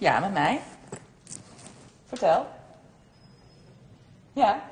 Ja, met mij. Vertel. Ja.